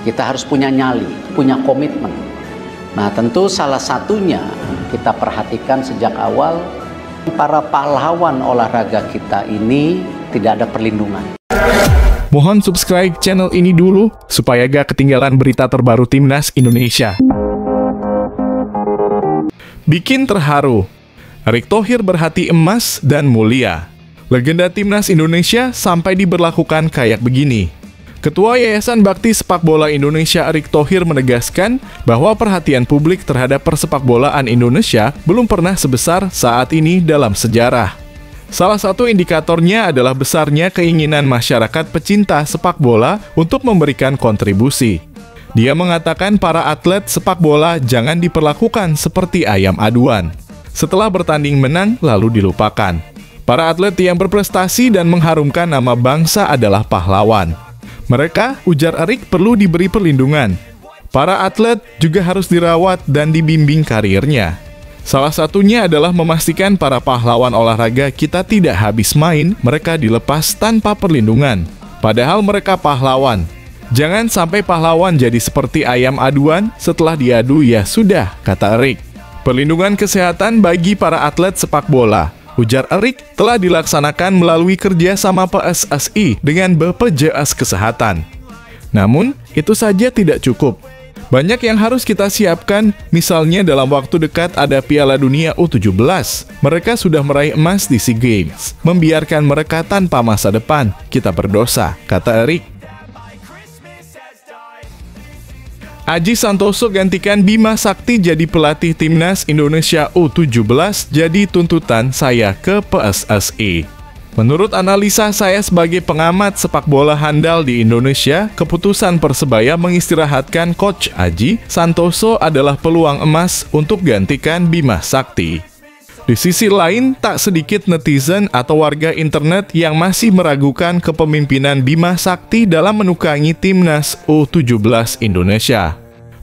Kita harus punya nyali, punya komitmen. Nah, tentu salah satunya kita perhatikan sejak awal para pahlawan olahraga kita ini tidak ada perlindungan. Mohon subscribe channel ini dulu supaya gak ketinggalan berita terbaru Timnas Indonesia. Bikin terharu. Erick Thohir berhati emas dan mulia. Legenda Timnas Indonesia sampai diberlakukan kayak begini. Ketua Yayasan Bakti Sepak Bola Indonesia Erick Thohir menegaskan bahwa perhatian publik terhadap persepakbolaan Indonesia belum pernah sebesar saat ini dalam sejarah. Salah satu indikatornya adalah besarnya keinginan masyarakat pecinta sepak bola untuk memberikan kontribusi. Dia mengatakan para atlet sepak bola jangan diperlakukan seperti ayam aduan. Setelah bertanding menang lalu dilupakan. Para atlet yang berprestasi dan mengharumkan nama bangsa adalah pahlawan. Mereka, ujar Erik, perlu diberi perlindungan. Para atlet juga harus dirawat dan dibimbing karirnya. Salah satunya adalah memastikan para pahlawan olahraga kita tidak habis main, mereka dilepas tanpa perlindungan. Padahal mereka pahlawan. Jangan sampai pahlawan jadi seperti ayam aduan, setelah diadu ya sudah, kata Erik. Perlindungan kesehatan bagi para atlet sepak bola, Ujar Erik telah dilaksanakan melalui kerja sama PSSI dengan BPJS Kesehatan. Namun, itu saja tidak cukup. Banyak yang harus kita siapkan, misalnya dalam waktu dekat ada Piala Dunia U17. Mereka sudah meraih emas di SEA Games. Membiarkan mereka tanpa masa depan, kita berdosa, kata Erik. Aji Santoso gantikan Bima Sakti jadi pelatih timnas Indonesia U17 jadi tuntutan saya ke PSSI. Menurut analisa saya sebagai pengamat sepak bola handal di Indonesia, keputusan Persebaya mengistirahatkan Coach Aji Santoso adalah peluang emas untuk gantikan Bima Sakti. Di sisi lain, tak sedikit netizen atau warga internet yang masih meragukan kepemimpinan Bima Sakti dalam menukangi timnas U17 Indonesia.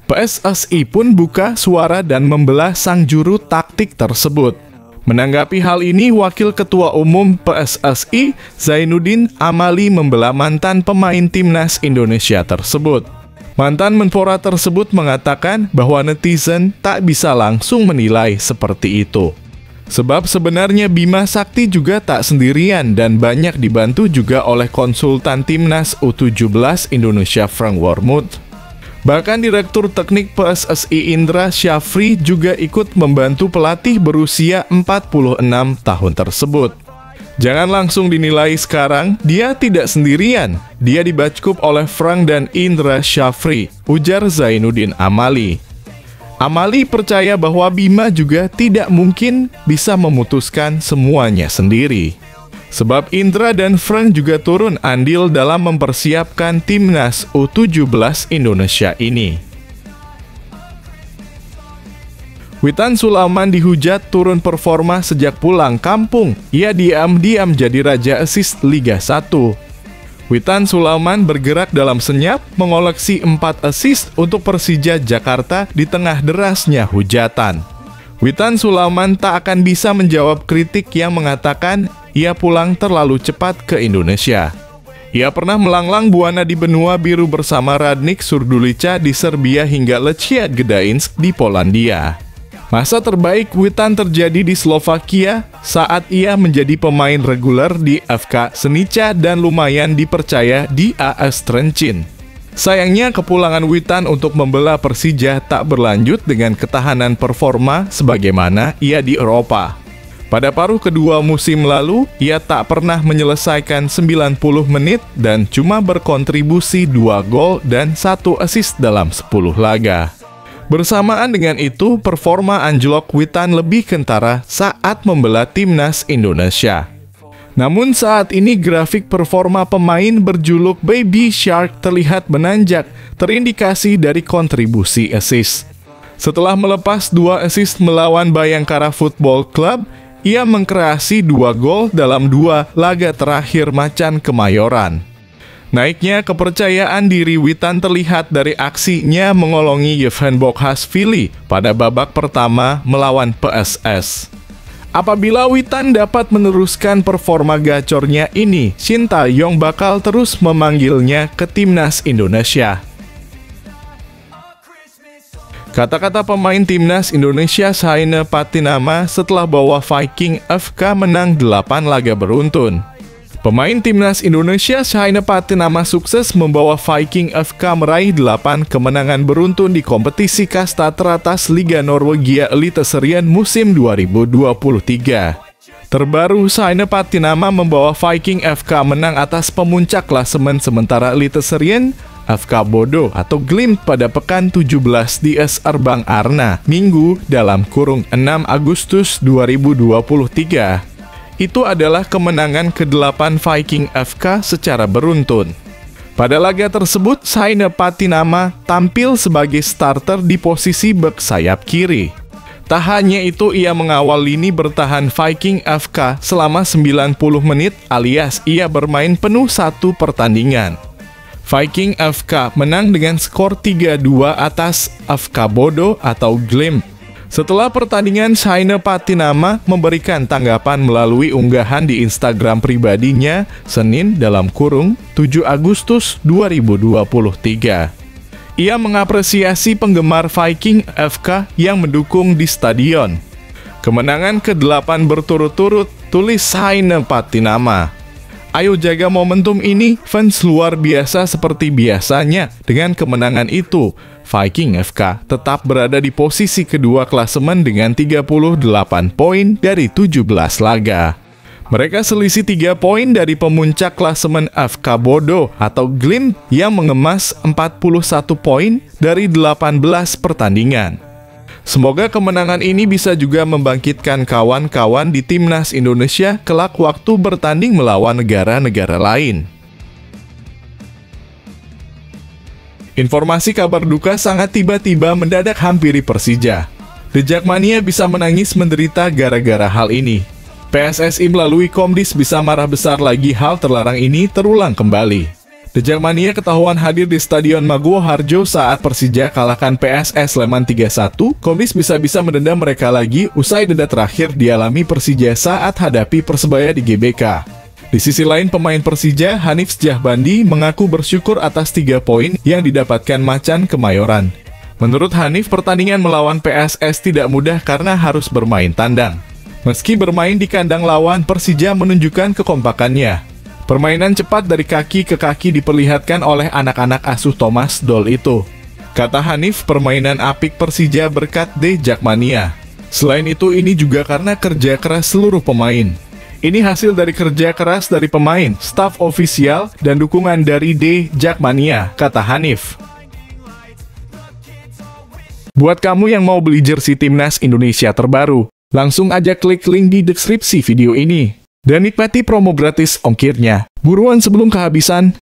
PSSI pun buka suara dan membelah sang juru taktik tersebut. Menanggapi hal ini, Wakil Ketua Umum PSSI Zainuddin Amali membelah mantan pemain timnas Indonesia tersebut. Mantan Menpora tersebut mengatakan bahwa netizen tak bisa langsung menilai seperti itu. Sebab sebenarnya Bima Sakti juga tak sendirian dan banyak dibantu juga oleh konsultan timnas U17 Indonesia Frank Wormuth. Bahkan Direktur Teknik PSSI Indra Syafri juga ikut membantu pelatih berusia 46 tahun tersebut. Jangan langsung dinilai sekarang, dia tidak sendirian. Dia dibackup oleh Frank dan Indra Syafri, ujar Zainuddin Amali. Amali percaya bahwa Bima juga tidak mungkin bisa memutuskan semuanya sendiri. Sebab Indra dan Frank juga turun andil dalam mempersiapkan timnas U17 Indonesia ini. Witan Sulaiman dihujat turun performa sejak pulang kampung. Ia diam-diam jadi raja assist Liga 1. Witan Sulaiman bergerak dalam senyap mengoleksi 4 assist untuk Persija Jakarta di tengah derasnya hujatan. Witan Sulaiman tak akan bisa menjawab kritik yang mengatakan ia pulang terlalu cepat ke Indonesia. Ia pernah melanglang buana di benua biru bersama Radnik Surdulica di Serbia hingga Lechia Gdańsk di Polandia. Masa terbaik Witan terjadi di Slovakia saat ia menjadi pemain reguler di FK Senica dan lumayan dipercaya di AS Trencin. Sayangnya kepulangan Witan untuk membela Persija tak berlanjut dengan ketahanan performa sebagaimana ia di Eropa. Pada paruh kedua musim lalu, ia tak pernah menyelesaikan 90 menit dan cuma berkontribusi 2 gol dan 1 assist dalam 10 laga. Bersamaan dengan itu, performa anjlok Witan lebih kentara saat membela timnas Indonesia. Namun saat ini grafik performa pemain berjuluk Baby Shark terlihat menanjak, terindikasi dari kontribusi assist. Setelah melepas dua assist melawan Bayangkara Football Club, ia mengkreasi dua gol dalam dua laga terakhir Macan Kemayoran. Naiknya kepercayaan diri Witan terlihat dari aksinya mengolongi Yevhen Bokhashvili pada babak pertama melawan PSS. Apabila Witan dapat meneruskan performa gacornya ini, Shin Tae-yong bakal terus memanggilnya ke timnas Indonesia. Kata-kata pemain timnas Indonesia Saina Patinama setelah bawa Viking FK menang 8 laga beruntun. Pemain timnas Indonesia Saina Patinama sukses membawa Viking FK meraih 8 kemenangan beruntun di kompetisi kasta teratas Liga Norwegia Elite Serien musim 2023. Terbaru, Saina Patinama membawa Viking FK menang atas pemuncak klasemen sementara Elite Serien FK Bodo atau Glimt pada pekan 17 di SR Bang Arna, Minggu dalam kurung 6 Agustus 2023. Itu adalah kemenangan ke-8 Viking FK secara beruntun. Pada laga tersebut, Saina Patinama tampil sebagai starter di posisi bek sayap kiri. Tak hanya itu, ia mengawal lini bertahan Viking FK selama 90 menit alias ia bermain penuh satu pertandingan. Viking FK menang dengan skor 3-2 atas FK Bodo atau Glim. Setelah pertandingan, Shaina Patinama memberikan tanggapan melalui unggahan di Instagram pribadinya Senin dalam kurung 7 Agustus 2023. Ia mengapresiasi penggemar Viking FK yang mendukung di stadion. Kemenangan ke-8 berturut-turut tulis Shaina Patinama. Ayo jaga momentum ini, fans luar biasa seperti biasanya. Dengan kemenangan itu, Viking FK tetap berada di posisi kedua klasemen dengan 38 poin dari 17 laga. Mereka selisih 3 poin dari pemuncak klasemen FK Bodo atau Glimt yang mengemas 41 poin dari 18 pertandingan. Semoga kemenangan ini bisa juga membangkitkan kawan-kawan di timnas Indonesia kelak waktu bertanding melawan negara-negara lain. Informasi kabar duka sangat tiba-tiba mendadak hampiri Persija. The Jackmania bisa menangis menderita gara-gara hal ini. PSSI melalui Komdis bisa marah besar lagi hal terlarang ini terulang kembali. The Jackmania ketahuan hadir di Stadion Maguwo Harjo saat Persija kalahkan PSS Sleman 3-1. Komis bisa-bisa mendenda mereka lagi usai denda terakhir dialami Persija saat hadapi Persebaya di GBK. Di sisi lain, pemain Persija, Hanif Jahbandi, mengaku bersyukur atas tiga poin yang didapatkan Macan Kemayoran. Menurut Hanif, pertandingan melawan PSS tidak mudah karena harus bermain tandang. Meski bermain di kandang lawan, Persija menunjukkan kekompakannya. Permainan cepat dari kaki ke kaki diperlihatkan oleh anak-anak asuh Thomas Doll itu. Kata Hanif, permainan apik Persija berkat De Jakmania. Selain itu, ini juga karena kerja keras seluruh pemain. Ini hasil dari kerja keras dari pemain, staf ofisial, dan dukungan dari De Jakmania, kata Hanif. Buat kamu yang mau beli jersey timnas Indonesia terbaru, langsung aja klik link di deskripsi video ini dan nikmati promo gratis ongkirnya. Buruan sebelum kehabisan,